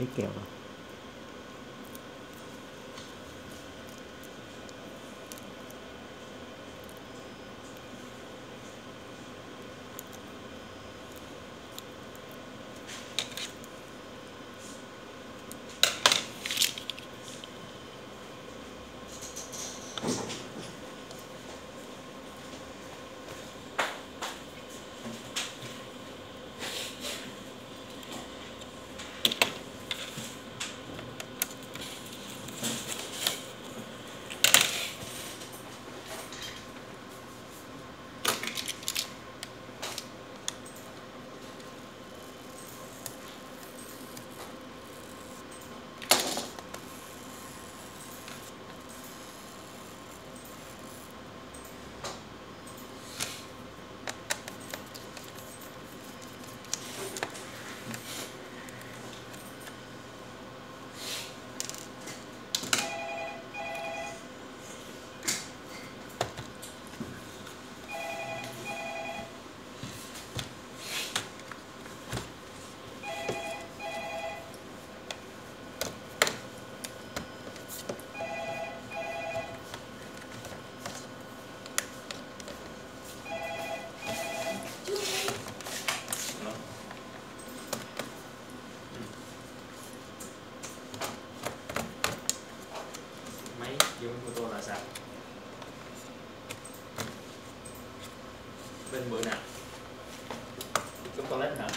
一点了 dụng của tôi là sao bên bữa nào chúng tôi lấy nào?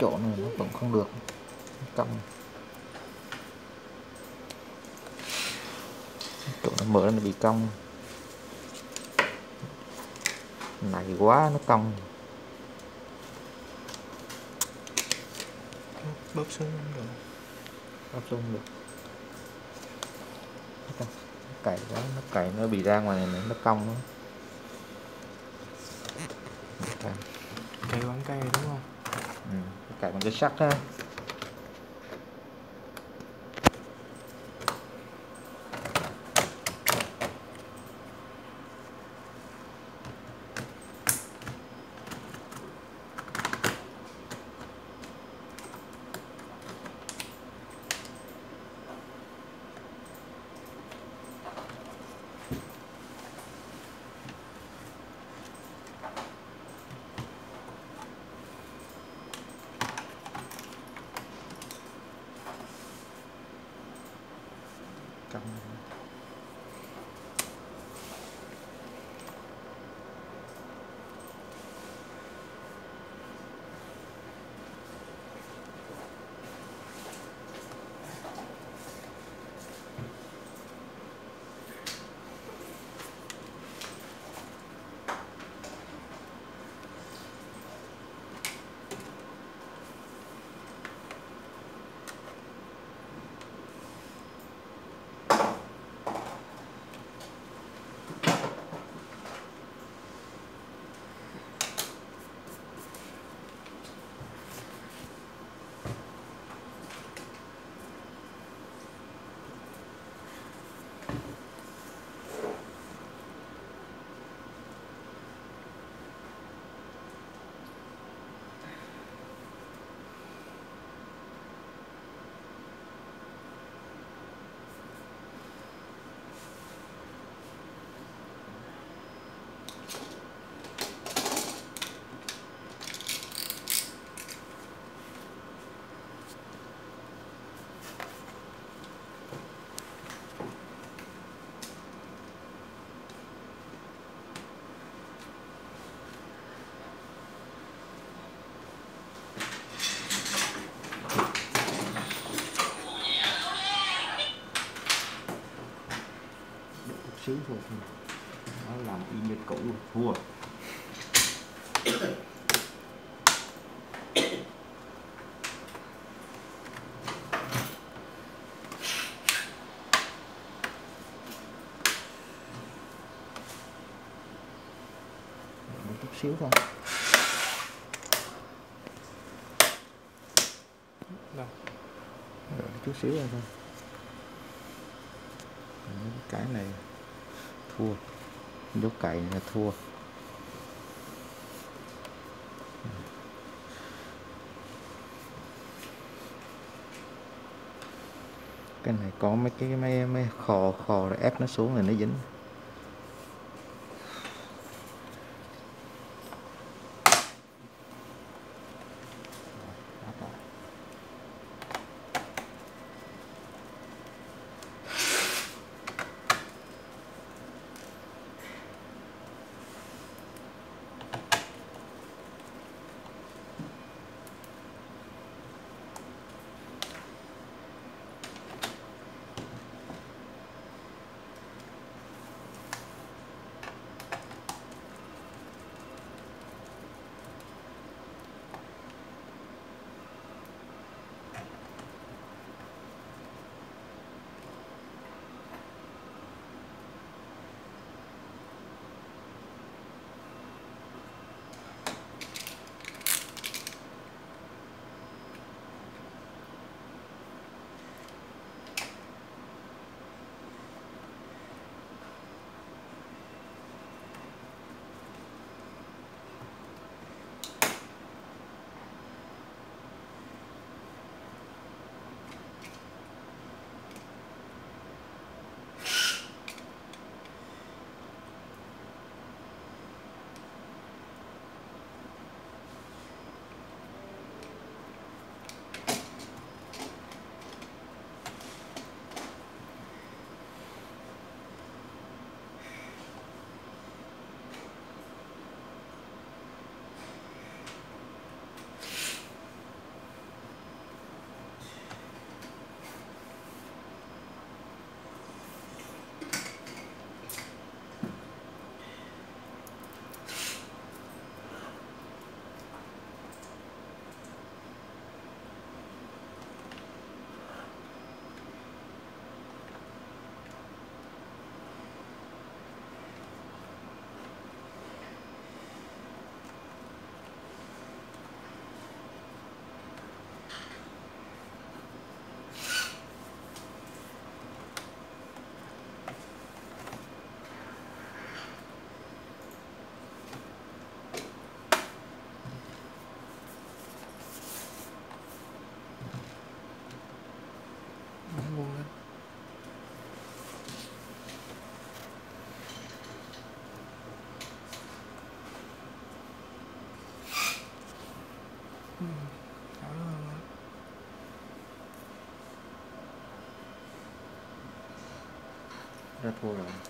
Chỗ này nó vẫn không được. Cong chỗ nó mở nó bị cong này quá nó cong. Bóp xuống được áp dụng được. Nó cày đó nó cày nó bị ra ngoài này nó cong nó cày, cây quán cây đúng không? Ừ. cày bằng cái sắt ha cong Xíu thôi. Nó làm y như cũ thua. Chút xíu thôi. Một chút xíu rồi thôi. Cái này thua. Dấu cậy là thua. Cái này có mấy cái, mấy mấy khò khò rồi ép nó xuống rồi nó dính. Rapo rồi